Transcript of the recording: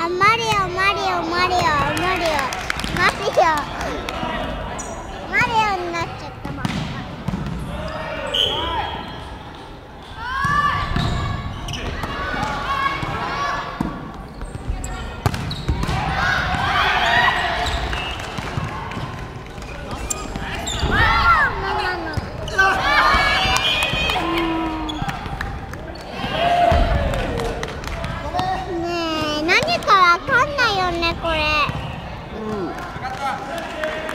あマリオマリオマリオマリオ。マリオ。わかんないよねこれ。うん